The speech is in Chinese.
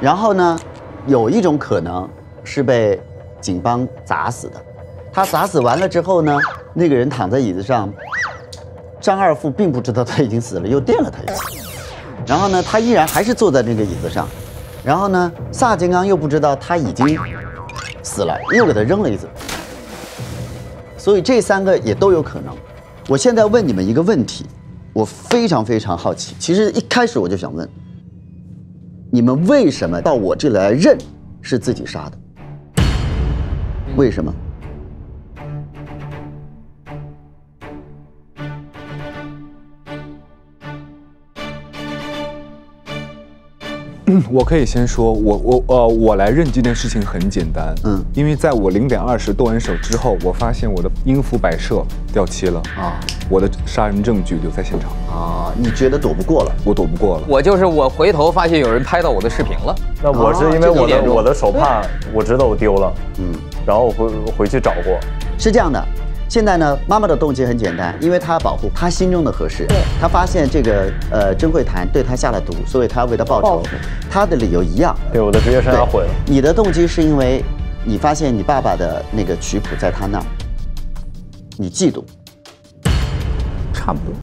然后呢，有一种可能是被警方砸死的。他砸死完了之后呢，那个人躺在椅子上，张二富并不知道他已经死了，又电了他一次。然后呢，他依然还是坐在那个椅子上。然后呢，萨金刚又不知道他已经死了，又给他扔了一次。所以这三个也都有可能。我现在问你们一个问题，我非常非常好奇。其实一开始我就想问，你们为什么到我这里来认是自己杀的？为什么？我可以先说，我我呃，我来认这件事情很简单，嗯。嗯，因为在我零点二十剁完手之后，我发现我的音符摆设掉漆了啊。我的杀人证据留在现场，啊，你觉得躲不过了？我躲不过了。我就是我回头发现有人拍到我的视频了，那我是因为我的我的手帕我知道我丢了，嗯，然后我回回去找过，是这样的，现在呢，妈妈的动机很简单，因为她要保护她心中的合适。对她发现这个呃甄慧檀对她下了毒，所以她要为她报仇。她的理由一样。对我的职业生涯毁了。你的动机是因为你发现你爸爸的那个曲谱在他那儿，你嫉妒。差不多。